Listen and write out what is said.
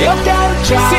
Eu quero tchá.